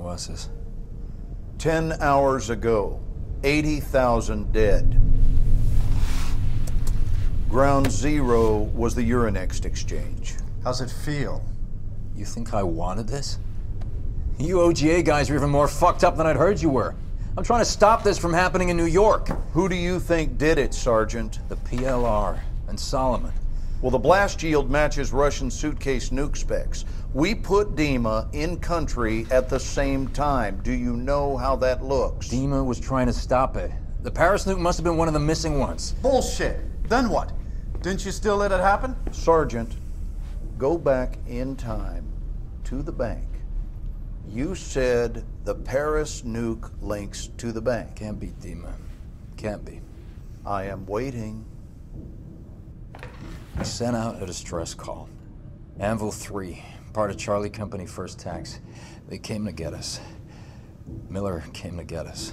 Was this? Ten hours ago, 80,000 dead. Ground zero was the Euronext exchange. How's it feel? You think I wanted this? You OGA guys are even more fucked up than I'd heard you were. I'm trying to stop this from happening in New York. Who do you think did it, Sergeant? The PLR and Solomon. Well, the blast yield matches Russian suitcase nuke specs. We put Dima in country at the same time. Do you know how that looks? Dima was trying to stop it. The Paris nuke must have been one of the missing ones. Bullshit. Then what? Didn't you still let it happen? Sergeant, go back in time to the bank. You said the Paris nuke links to the bank. Can't be Dima. Can't be. I am waiting. He sent out a distress call. Anvil 3, part of Charlie Company First Tanks. They came to get us. Miller came to get us.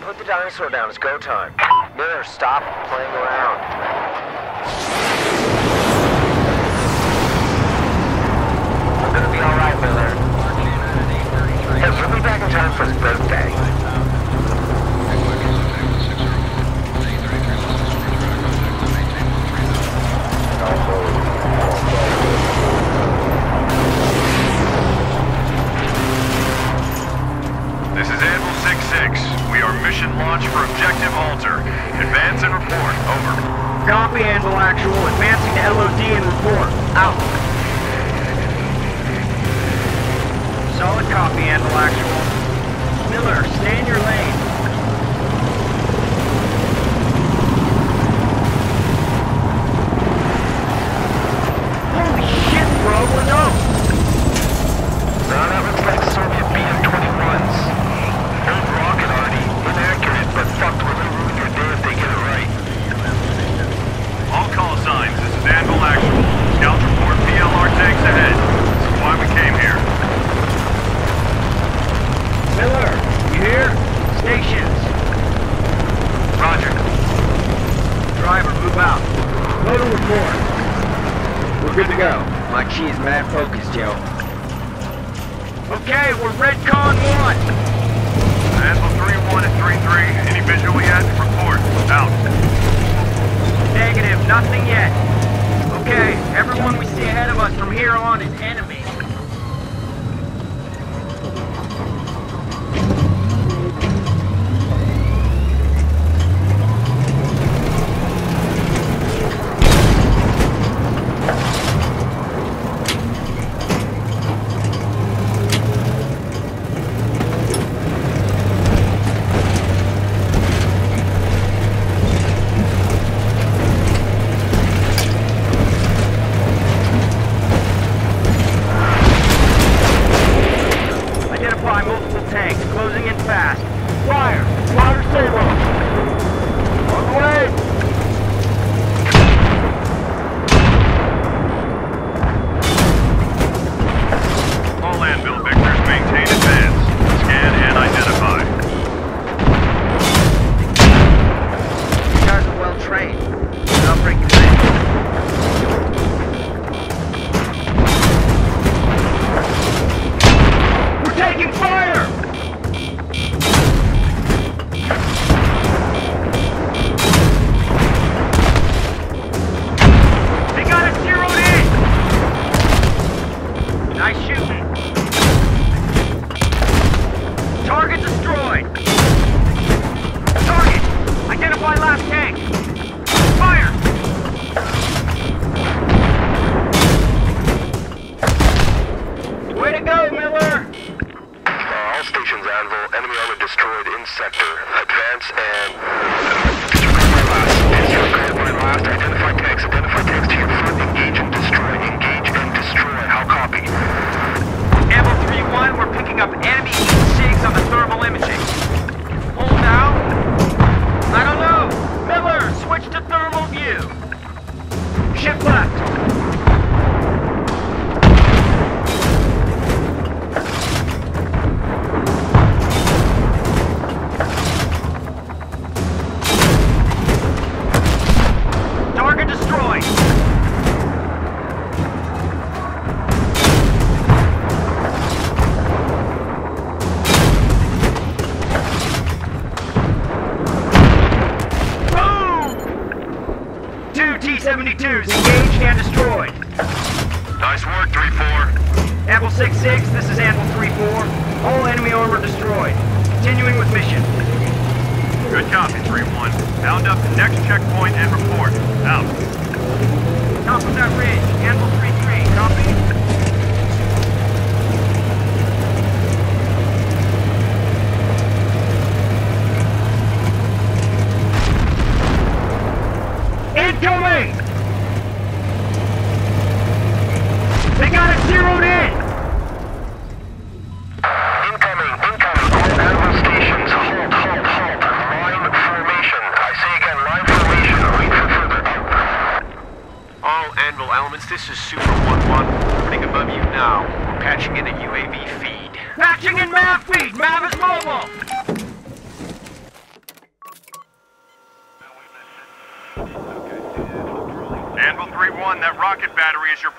Miller, put the dinosaur down. It's go time. Miller, stop playing around. I'm gonna be alright, Miller. Hey, we'll be back in time for his birthday. This is Anvil 6-6. Mission launch for Objective Alter. Advance and report. Over. Copy, Anvil Actual. Advancing to LOD and report. Out. Solid copy, Anvil Actual. Miller, stay in your lane. Holy shit, bro, we're no! No, that looks like Soviet BM-21s. Old rocket arty. Inaccurate, but fuck, we're gonna ruin your day if they get it right. All call signs. This is Anvil Actual. Scouts report PLR tanks ahead. This is why we came here. Miller, you here? Stations. Roger. Driver, move out. Total report. We're good to go. My key is mad focused, Joe. Okay, we're Redcon 1. Anvil 3-1 and 3-3. Any visual yet? Report. Out. Negative, nothing yet. Okay, everyone we see ahead of us from here on is enemy.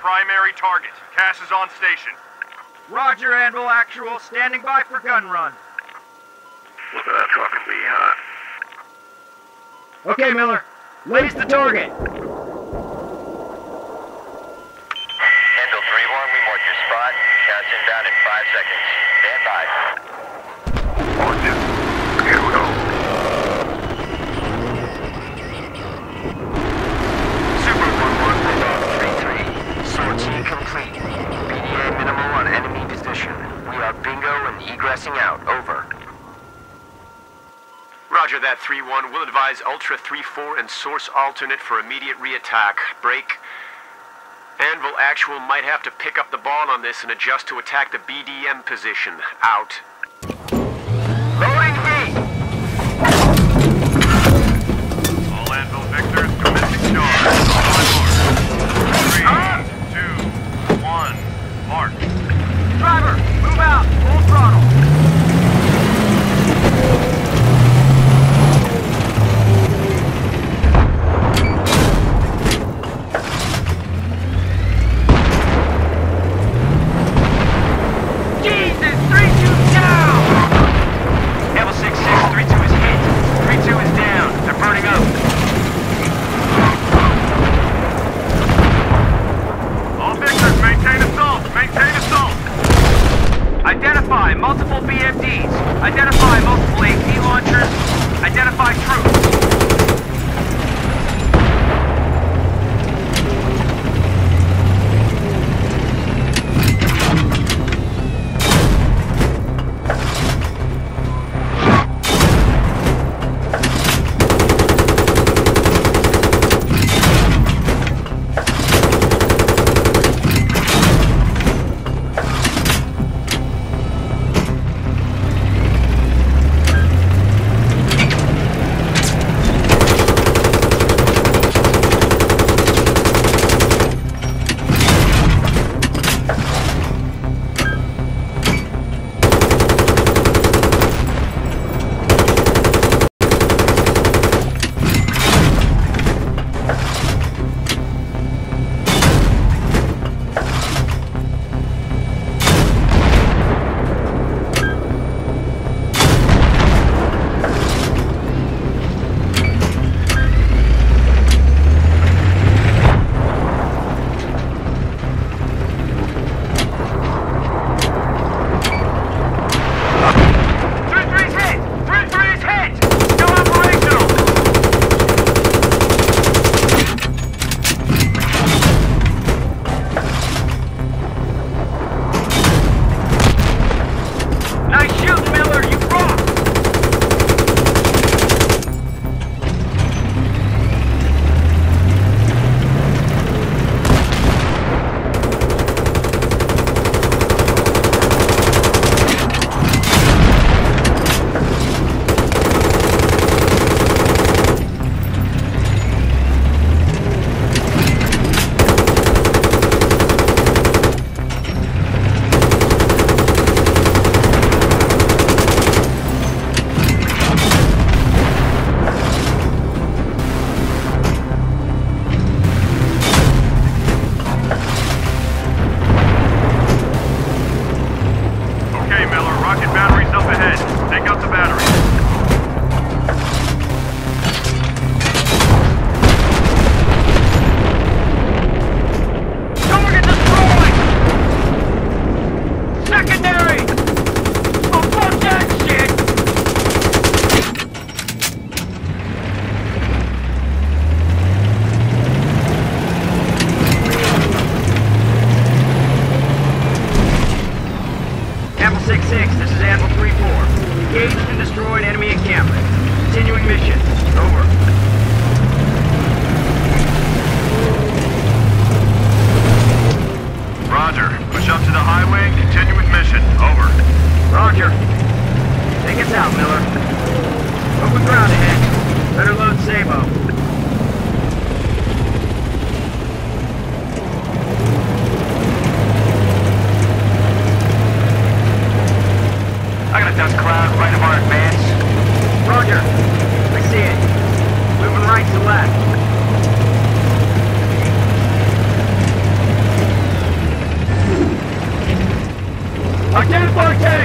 Primary target. CAS is on station. Roger, Anvil Actual, standing by for gun run. Look at that fucking bee, huh? Okay, Miller. Lace the target. Anvil 3-1, we mark your spot. Counts inbound in 5 seconds. Stand by. On two. Here we go. Super 1-1, Bulldog 3-3. Sortie complete. BDA minimal on enemy position. We are bingo and egressing out. Over. Roger that 3-1. We'll advise Ultra 3-4 and Source Alternate for immediate re-attack. Break. Anvil Actual might have to pick up the ball on this and adjust to attack the BDM position. Out.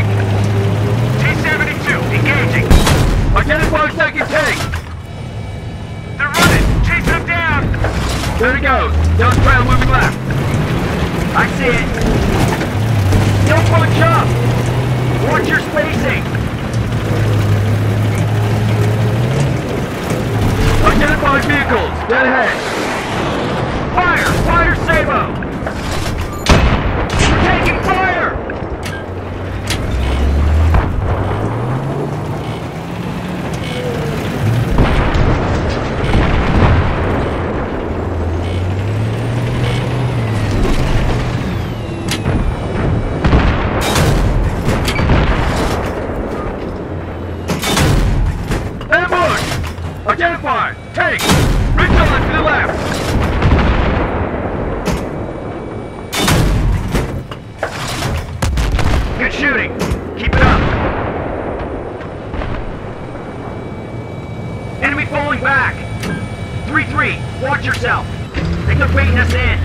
T-72, engaging! Identify second tank! They're running! Chase them down! There he goes! Dog trail moving left! I see it! Don't punch up! Watch your spacing! Identify vehicles! Dead ahead! Fire! Fire Sabot! We're taking Identify! Take! Ridge on to the left! Good shooting. Keep it up. Enemy falling back. 3-3, watch yourself. They could baiting us in.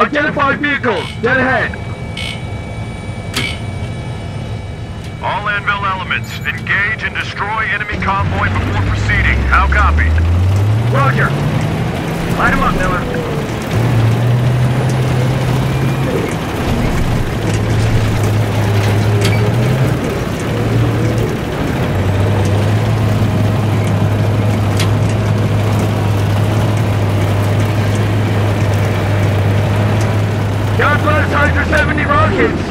Identify vehicles! Dead ahead! All Anvil elements, engage and destroy enemy convoy before proceeding. How copy? Roger. Light him up, Miller. Richards.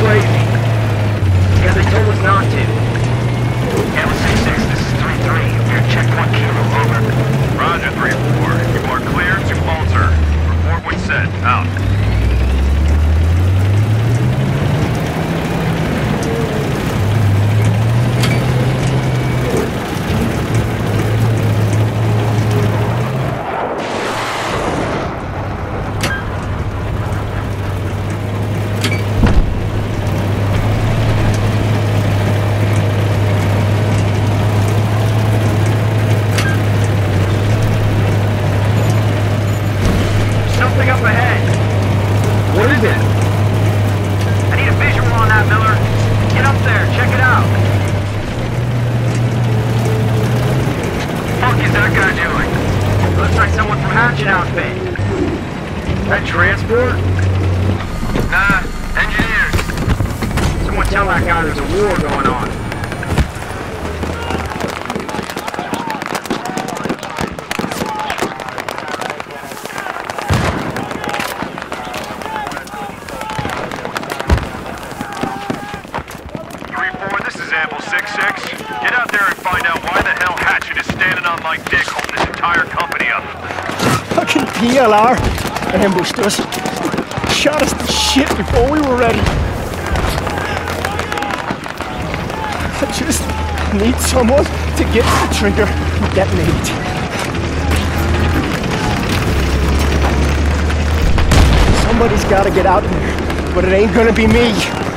crazy. Yeah, they told us not to. Gamma 6-6, this is 3-3. Your checkpoint Kilo, over. Roger, 3-4. You are clear to alter. Report when set. Out. already. I just need someone to get the trigger and detonate it. Somebody's gotta get out there, but it ain't gonna be me.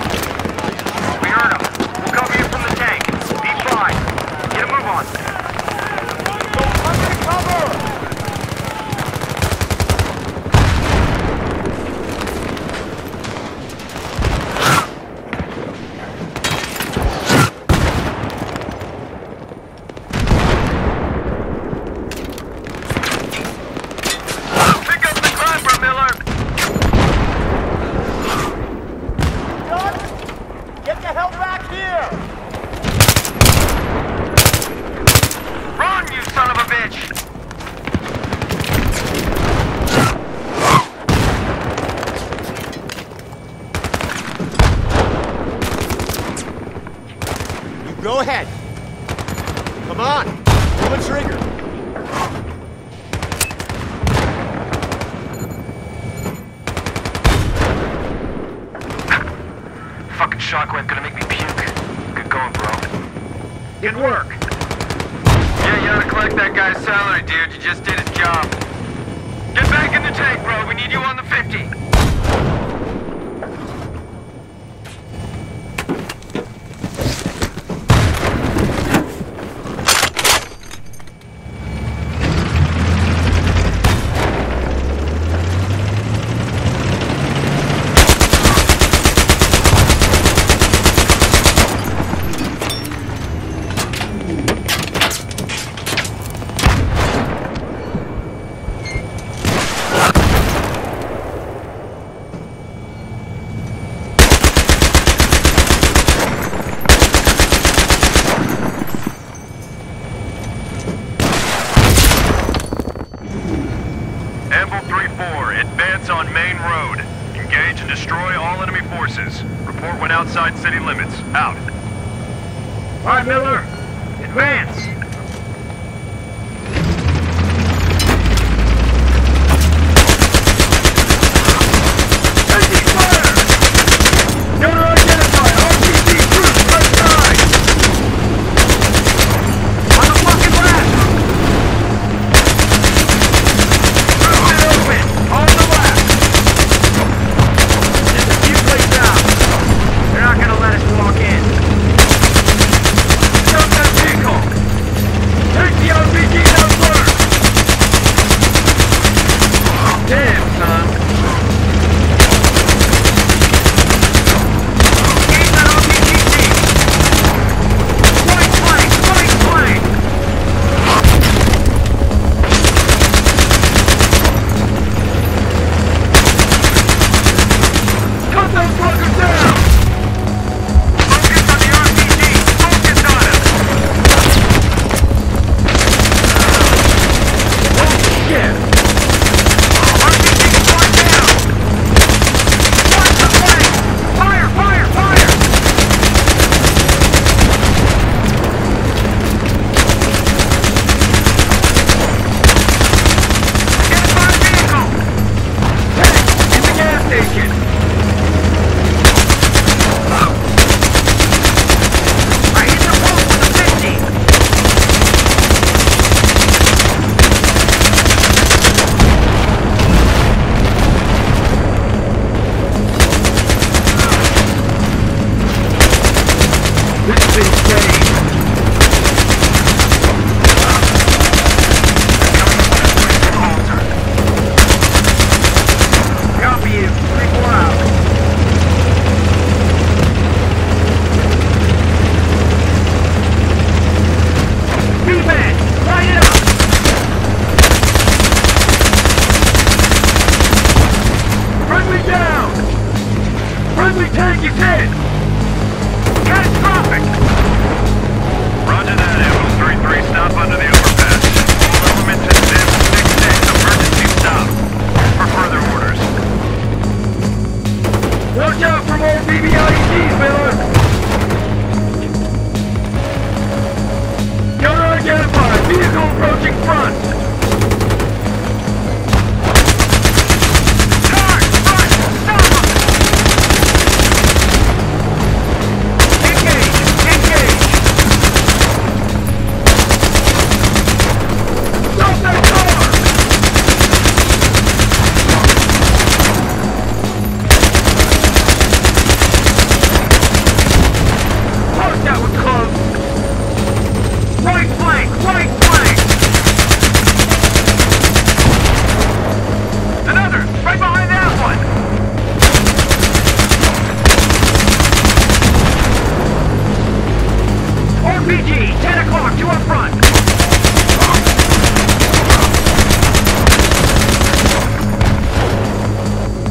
Let's see.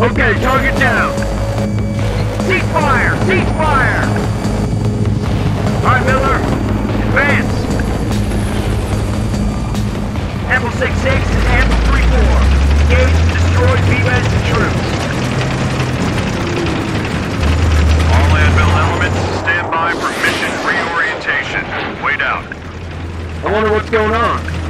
Okay, target down. Cease fire! Cease fire! All right, Miller. Advance. Anvil 6-6 and Anvil 3-4. Engage and destroy BMAS and troops. All Anvil elements, stand by for mission reorientation. Wait out. I wonder what's going on.